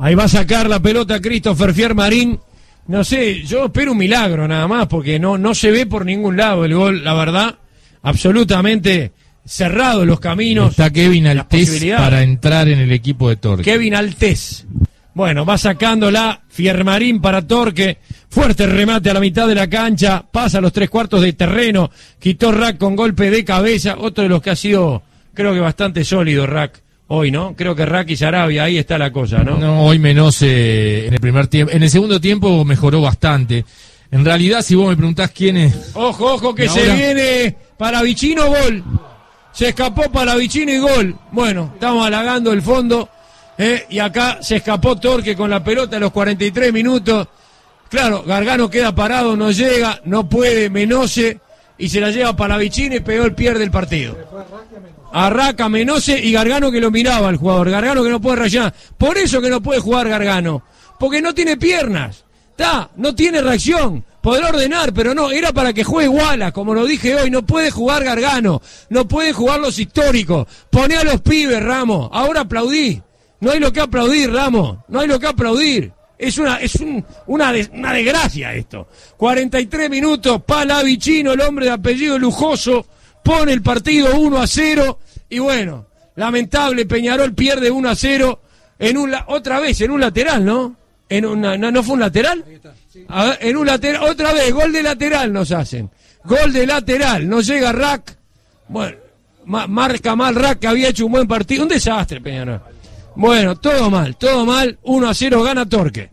Ahí va a sacar la pelota Christopher Fiermarín. No sé, yo espero un milagro nada más, porque no, no se ve por ningún lado el gol, la verdad. Absolutamente cerrado los caminos. Está Kevin Altés para entrar en el equipo de Torque. Kevin Altés. Bueno, va sacándola Fiermarín para Torque. Fuerte remate a la mitad de la cancha. Pasa a los tres cuartos de terreno. Quitó Rack con golpe de cabeza. Otro de los que ha sido, creo que bastante sólido Rack hoy, ¿no? Creo que Rack y Sarabia, ahí está la cosa, ¿no? No, hoy Menose en el primer tiempo. En el segundo tiempo mejoró bastante. En realidad, si vos me preguntás quién es. Ojo, ojo, que se viene para Vicino gol. Se escapó para Vicino y gol. Bueno, estamos halagando el fondo. ¿eh? Y acá se escapó Torque con la pelota a los 43 minutos. Claro, Gargano queda parado, no llega, no puede, Menose. Y se la lleva para y pegó el pierde el partido. Arraca, Menose y Gargano que lo miraba al jugador. Gargano que no puede rayar. Por eso que no puede jugar Gargano. Porque no tiene piernas. Está, no tiene reacción. Podrá ordenar, pero no, era para que juegue Wallace, como lo dije hoy, no puede jugar Gargano, no puede jugar los históricos. Pone a los pibes, Ramos. Ahora aplaudí. No hay lo que aplaudir, Ramos. No hay lo que aplaudir. Es una, es un- una, des- una desgracia esto. 43 minutos, Palavicino, el hombre de apellido lujoso, pone el partido 1 a 0 y bueno, lamentable, Peñarol pierde 1 a 0 en un, la- otra vez en un lateral, ¿no? En una, no, ¿no fue un lateral? A ver, en un lateral, otra vez, gol de lateral nos hacen. Gol de lateral, no llega Rack. Bueno, ma- marca mal Rack que había hecho un buen partido. Un desastre, Peñarol. Bueno, todo mal, todo mal. 1 a 0 gana Torque.